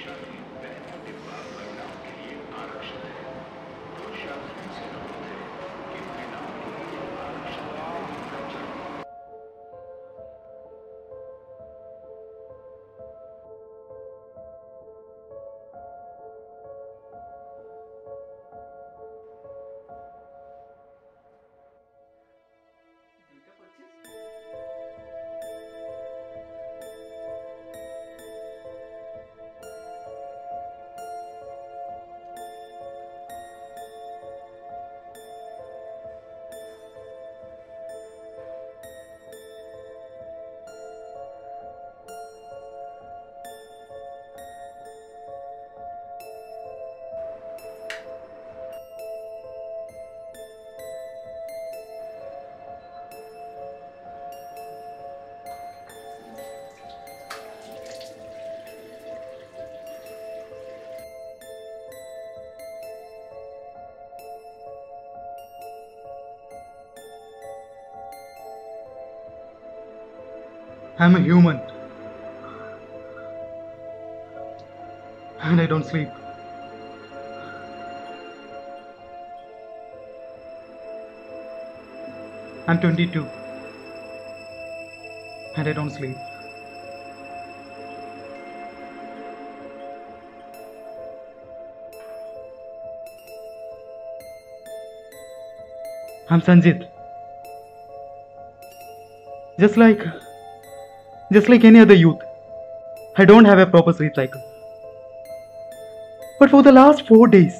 शादी पहनों के पास करना के लिए आरक्षित है। I'm a human. And I don't sleep. I'm 22. And I don't sleep. I'm Sanjit. Just like just like any other youth, I don't have a proper sleep cycle. But for the last four days,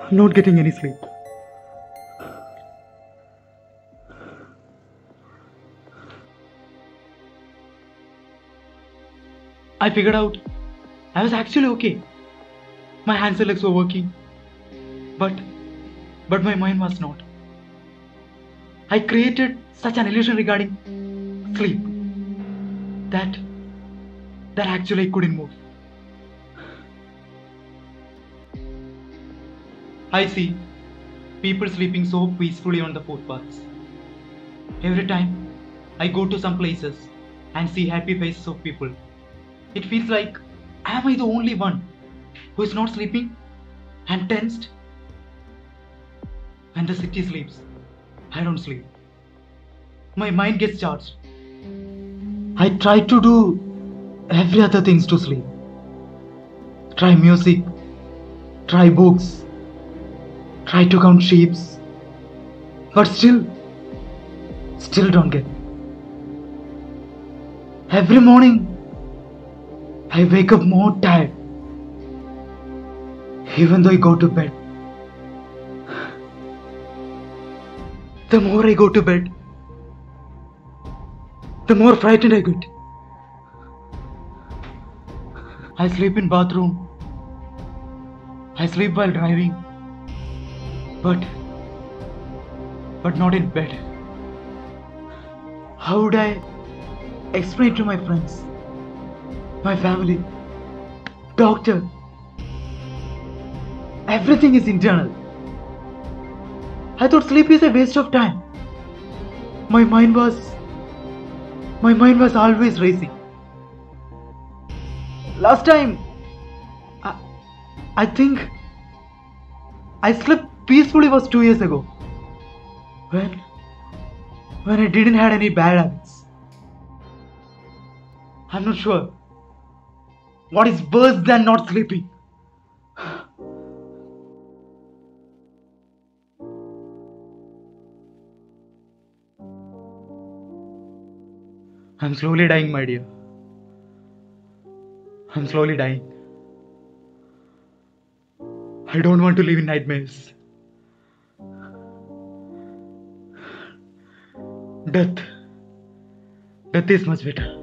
I'm not getting any sleep. I figured out I was actually okay. My hands and legs were working. But but my mind was not. I created such an illusion regarding sleep that that actually I couldn't move. I see people sleeping so peacefully on the footpaths. Every time I go to some places and see happy faces of people, it feels like am I the only one who is not sleeping and tensed? When the city sleeps, I don't sleep. My mind gets charged. I try to do every other things to sleep. Try music, try books, try to count sheep, but still, still don't get. Every morning, I wake up more tired, even though I go to bed. The more I go to bed, the more frightened I get. I sleep in bathroom. I sleep while driving. But but not in bed. How would I explain to my friends, my family, doctor? Everything is internal. I thought sleep is a waste of time. My mind was my mind was always racing. Last time I, I think I slept peacefully was two years ago. When when I didn't had any bad habits. I'm not sure. What is worse than not sleeping? I'm slowly dying, my dear. I'm slowly dying. I don't want to live in nightmares. Death. Death is much better.